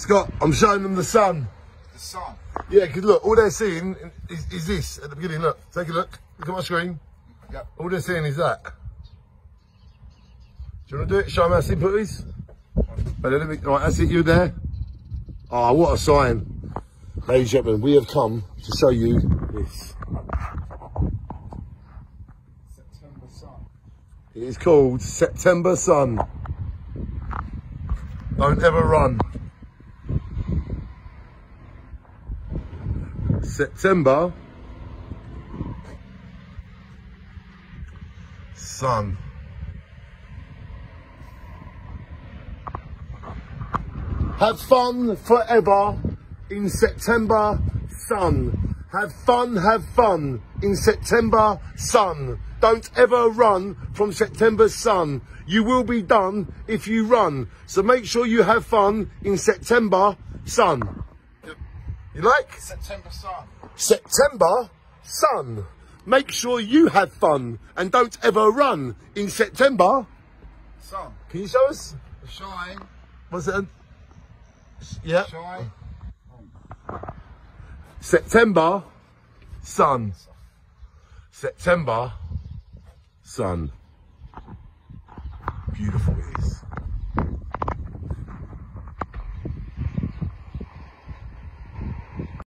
Scott, I'm showing them the sun. The sun. Yeah, because look, all they're seeing is, is this at the beginning. Look, take a look. Look at my screen. Yep. All they're seeing is that. Do you want to do it? Show them how simple it is? Wait, let me, right, that's it, you there? Oh, what a sign. Ladies and gentlemen, we have come to show you this. September sun. It is called September Sun. Don't ever run. September Sun. Have fun forever in September sun. Have fun, have fun in September sun. Don't ever run from September sun. You will be done if you run. So make sure you have fun in September sun. You like? September sun. September sun. Make sure you have fun and don't ever run in September. Sun. Can you show us? Shine. What's it? Yeah. Shine. September, sun. September, sun. Beautiful.